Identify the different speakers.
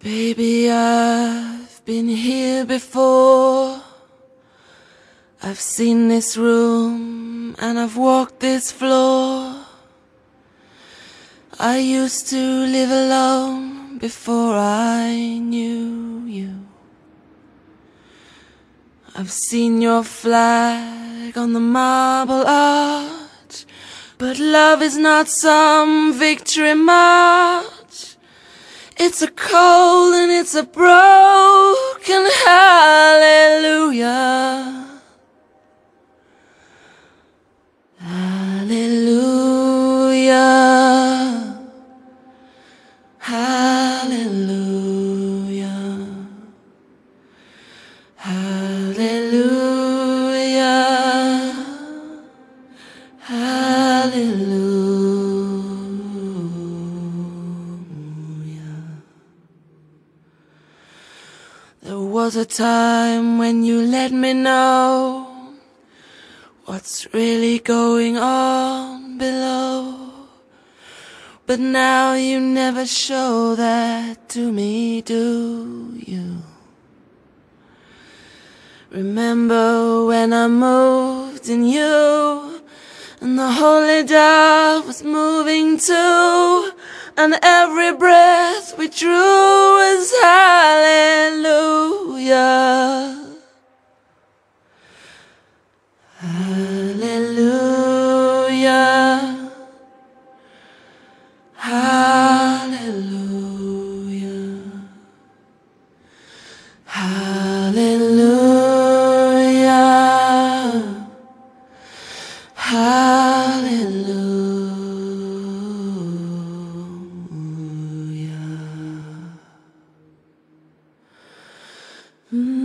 Speaker 1: Baby, I've been here before. I've seen this room and I've walked this floor. I used to live alone before I knew you. I've seen your flag on the marble arch, but love is not some victory march. It's a cold and it's a broken Hallelujah. Hallelujah. Hallelujah. There was a time when you let me know what's really going on below. But now you never show that to me, do you? Remember when I moved in you and the holy dove was moving too and every breath we drew Mm.